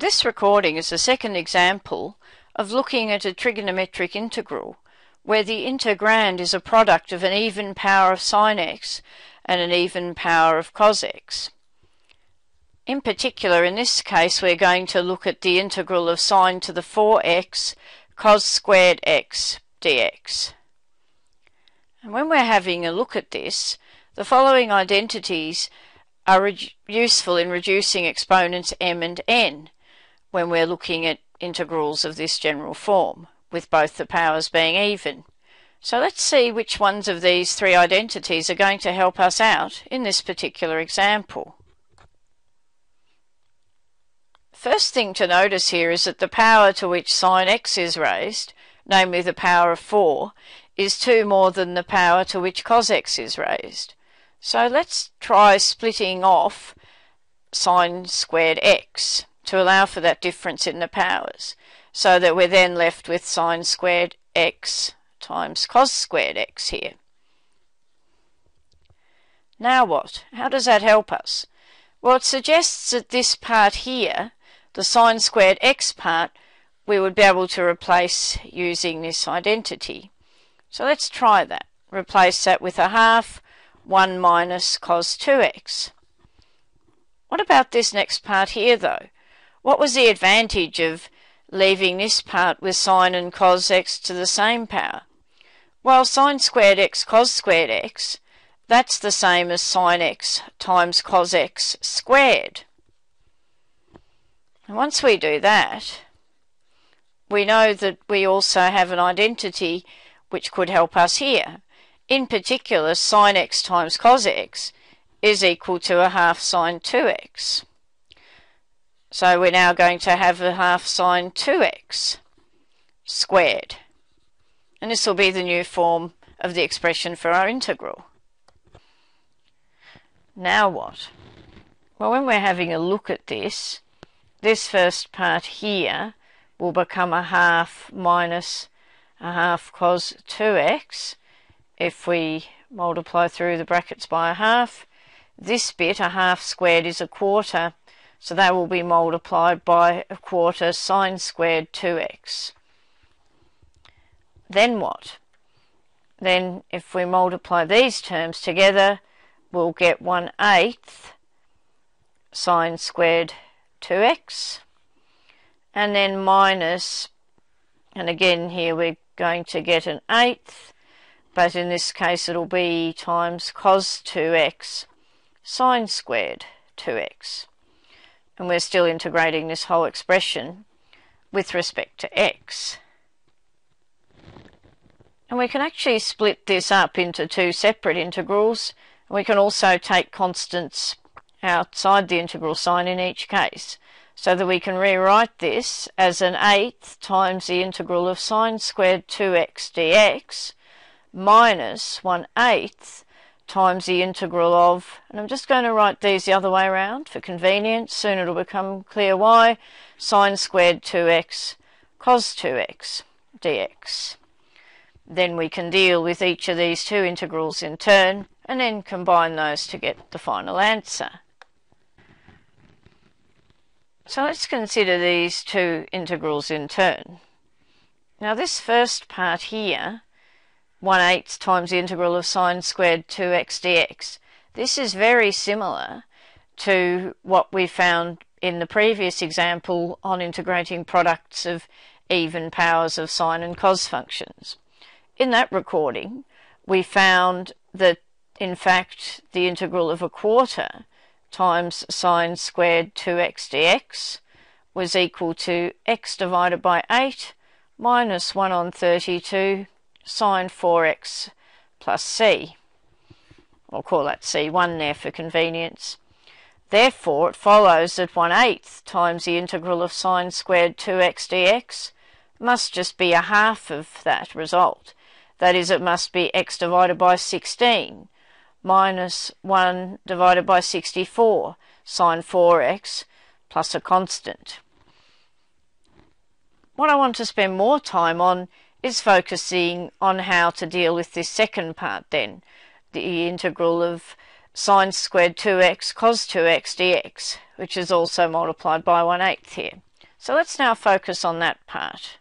This recording is a second example of looking at a trigonometric integral where the integrand is a product of an even power of sine x and an even power of cos x. In particular, in this case, we're going to look at the integral of sine to the 4x cos squared x dx. And when we're having a look at this, the following identities are useful in reducing exponents m and n when we're looking at integrals of this general form, with both the powers being even. So let's see which ones of these three identities are going to help us out in this particular example. First thing to notice here is that the power to which sine x is raised, namely the power of 4, is 2 more than the power to which cos x is raised. So let's try splitting off sine squared x to allow for that difference in the powers, so that we're then left with sine squared x times cos squared x here. Now what? How does that help us? Well, it suggests that this part here, the sine squared x part, we would be able to replace using this identity. So let's try that. Replace that with a half 1 minus cos 2x. What about this next part here though? What was the advantage of leaving this part with sine and cos x to the same power? Well, sine squared x cos squared x, that's the same as sine x times cos x squared. And once we do that, we know that we also have an identity which could help us here. In particular, sine x times cos x is equal to a half sine 2x. So we're now going to have a half sine 2x squared. And this will be the new form of the expression for our integral. Now what? Well, when we're having a look at this, this first part here will become a half minus a half cos 2x if we multiply through the brackets by a half. This bit, a half squared, is a quarter so that will be multiplied by a quarter sine squared 2x. Then what? Then if we multiply these terms together, we'll get 1 eighth sine squared 2x. And then minus, and again here we're going to get an eighth, but in this case it'll be times cos 2x sine squared 2x and we're still integrating this whole expression with respect to x. And we can actually split this up into two separate integrals. We can also take constants outside the integral sign in each case, so that we can rewrite this as an eighth times the integral of sine squared 2x dx minus 1 eighth times the integral of, and I'm just going to write these the other way around for convenience, soon it'll become clear why, sine squared 2x cos 2x dx. Then we can deal with each of these two integrals in turn and then combine those to get the final answer. So let's consider these two integrals in turn. Now this first part here 1 8 times the integral of sine squared 2x dx. This is very similar to what we found in the previous example on integrating products of even powers of sine and cos functions. In that recording, we found that in fact the integral of a quarter times sine squared 2x dx was equal to x divided by 8 minus 1 on 32 sine 4x plus c. I'll call that c1 there for convenience. Therefore, it follows that 1 eighth times the integral of sine squared 2x dx must just be a half of that result. That is, it must be x divided by 16 minus 1 divided by 64 sine 4x plus a constant. What I want to spend more time on is focusing on how to deal with this second part then, the integral of sine squared 2x cos 2x dx, which is also multiplied by 1 eighth here. So let's now focus on that part.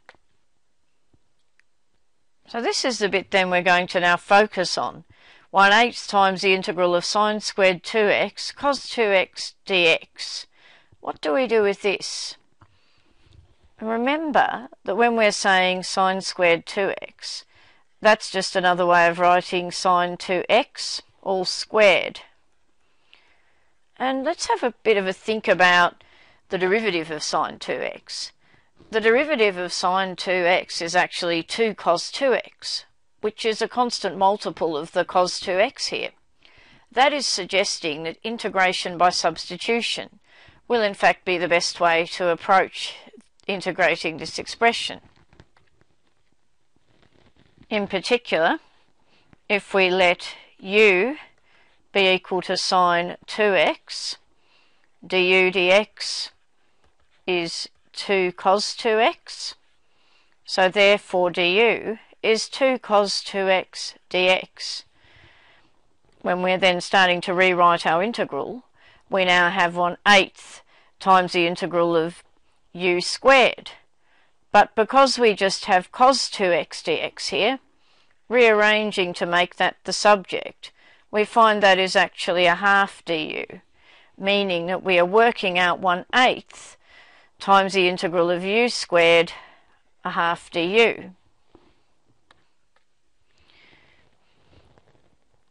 So this is the bit then we're going to now focus on. 1 eighth times the integral of sine squared 2x cos 2x dx. What do we do with this? Remember that when we're saying sine squared 2x, that's just another way of writing sine 2x all squared. And let's have a bit of a think about the derivative of sine 2x. The derivative of sine 2x is actually 2 cos 2x, which is a constant multiple of the cos 2x here. That is suggesting that integration by substitution will in fact be the best way to approach integrating this expression. In particular, if we let u be equal to sine 2x, du dx is 2 cos 2x, so therefore du is 2 cos 2x dx. When we're then starting to rewrite our integral, we now have 1 eighth times the integral of u squared. But because we just have cos 2x dx here, rearranging to make that the subject, we find that is actually a half du, meaning that we are working out 1 eighth times the integral of u squared, a half du.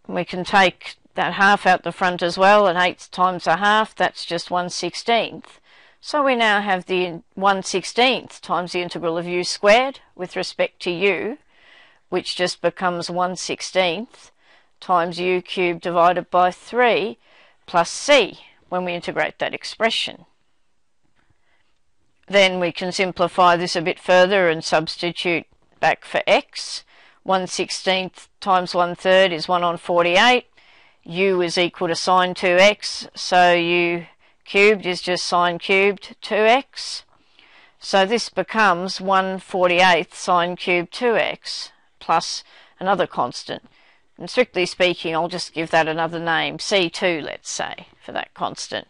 We can take that half out the front as well, and 8 times a half, that's just 1 16th. So we now have the 1 16th times the integral of u squared with respect to u, which just becomes 1 16th times u cubed divided by 3 plus c when we integrate that expression. Then we can simplify this a bit further and substitute back for x. 1 16th times 1 third is 1 on 48. u is equal to sine 2x, so u cubed is just sine cubed 2x. So this becomes 1 48th sine cubed 2x plus another constant. And strictly speaking, I'll just give that another name, C2, let's say, for that constant.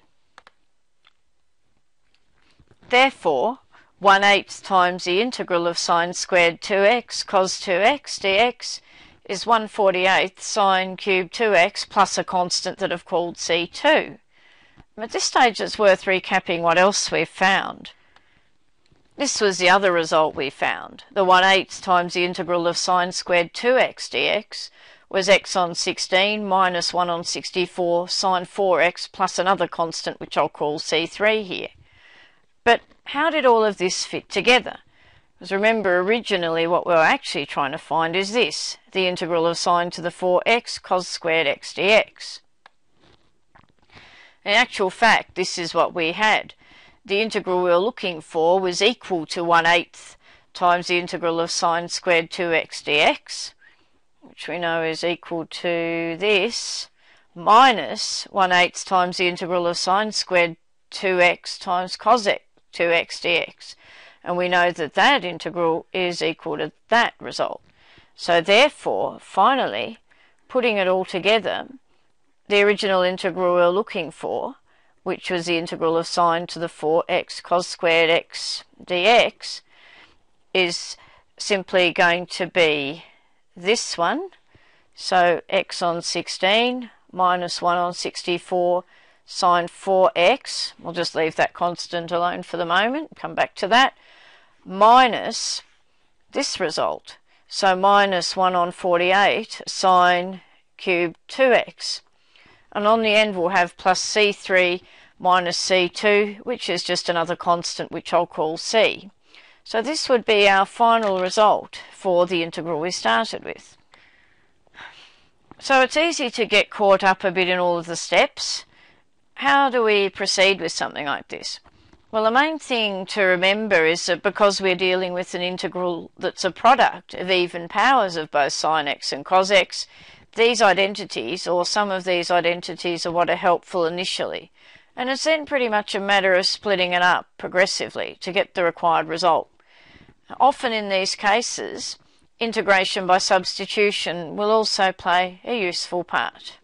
Therefore, 1 8 times the integral of sine squared 2x cos 2x dx is 1 48th sine cubed 2x plus a constant that I've called C2. At this stage it's worth recapping what else we've found. This was the other result we found. The 1 8 times the integral of sine squared 2x dx was x on 16 minus 1 on 64 sine 4x plus another constant which I'll call C3 here. But how did all of this fit together? Because remember, originally what we were actually trying to find is this, the integral of sine to the 4x cos squared x dx. In actual fact, this is what we had. The integral we were looking for was equal to 1 8th times the integral of sine squared 2x dx, which we know is equal to this, minus 1 8th times the integral of sine squared 2x times cos x 2x dx. And we know that that integral is equal to that result. So therefore, finally, putting it all together, the original integral we are looking for, which was the integral of sine to the 4x cos squared x dx, is simply going to be this one. So x on 16 minus 1 on 64 sine 4x, we'll just leave that constant alone for the moment, come back to that, minus this result. So minus 1 on 48 sine cubed 2x. And on the end we'll have plus c3 minus c2, which is just another constant which I'll call c. So this would be our final result for the integral we started with. So it's easy to get caught up a bit in all of the steps. How do we proceed with something like this? Well, the main thing to remember is that because we're dealing with an integral that's a product of even powers of both sine x and cos x, these identities or some of these identities are what are helpful initially. And it's then pretty much a matter of splitting it up progressively to get the required result. Often in these cases, integration by substitution will also play a useful part.